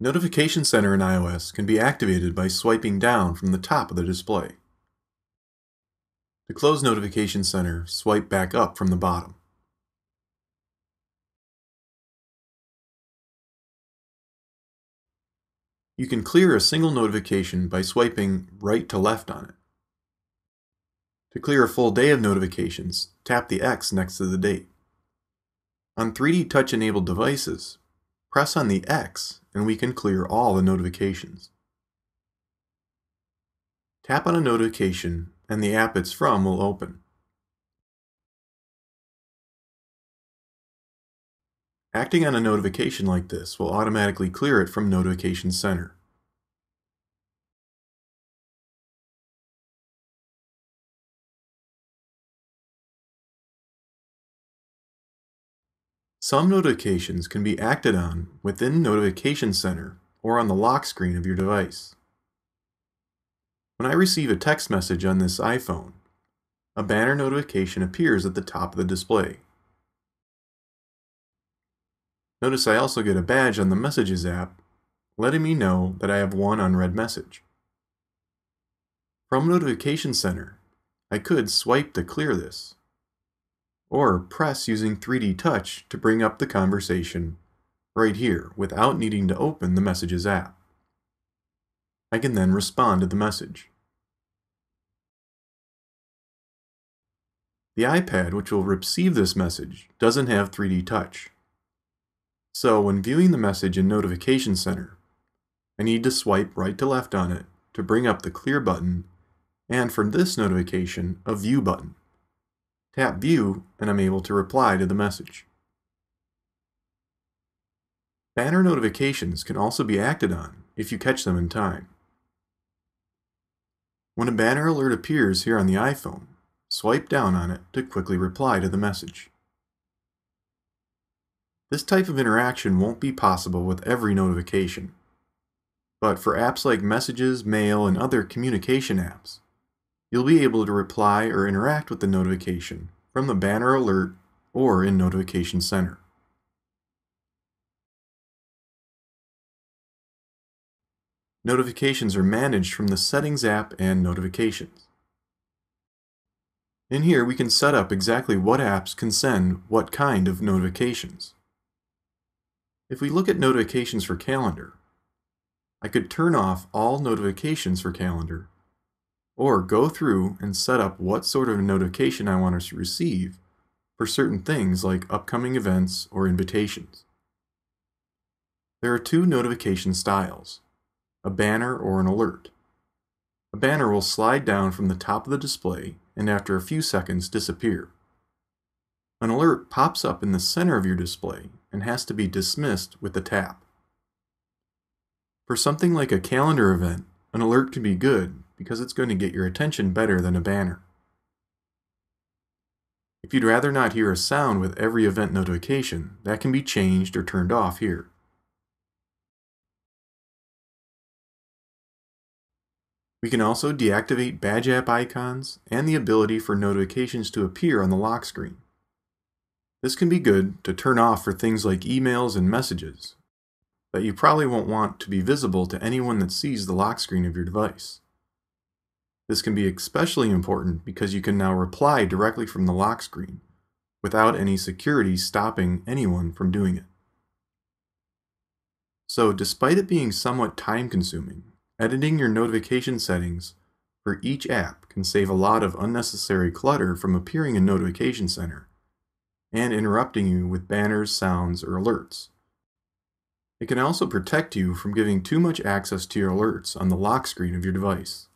Notification Center in iOS can be activated by swiping down from the top of the display. To close Notification Center, swipe back up from the bottom. You can clear a single notification by swiping right to left on it. To clear a full day of notifications, tap the X next to the date. On 3D Touch enabled devices, press on the X and we can clear all the notifications. Tap on a notification and the app it's from will open. Acting on a notification like this will automatically clear it from Notification Center. Some notifications can be acted on within Notification Center or on the lock screen of your device. When I receive a text message on this iPhone, a banner notification appears at the top of the display. Notice I also get a badge on the Messages app letting me know that I have one unread message. From Notification Center, I could swipe to clear this or press using 3D Touch to bring up the conversation right here without needing to open the Messages app. I can then respond to the message. The iPad which will receive this message doesn't have 3D Touch. So when viewing the message in Notification Center, I need to swipe right to left on it to bring up the Clear button and for this notification, a View button. Tap View and I'm able to reply to the message. Banner notifications can also be acted on if you catch them in time. When a banner alert appears here on the iPhone, swipe down on it to quickly reply to the message. This type of interaction won't be possible with every notification, but for apps like Messages, Mail, and other communication apps, you'll be able to reply or interact with the notification from the banner alert or in Notification Center. Notifications are managed from the Settings app and Notifications. In here, we can set up exactly what apps can send what kind of notifications. If we look at notifications for calendar, I could turn off all notifications for calendar or go through and set up what sort of notification I want to receive for certain things like upcoming events or invitations. There are two notification styles, a banner or an alert. A banner will slide down from the top of the display and after a few seconds disappear. An alert pops up in the center of your display and has to be dismissed with a tap. For something like a calendar event, an alert can be good because it's going to get your attention better than a banner. If you'd rather not hear a sound with every event notification, that can be changed or turned off here. We can also deactivate badge app icons and the ability for notifications to appear on the lock screen. This can be good to turn off for things like emails and messages that you probably won't want to be visible to anyone that sees the lock screen of your device. This can be especially important because you can now reply directly from the lock screen without any security stopping anyone from doing it. So despite it being somewhat time consuming, editing your notification settings for each app can save a lot of unnecessary clutter from appearing in Notification Center and interrupting you with banners, sounds, or alerts. It can also protect you from giving too much access to your alerts on the lock screen of your device.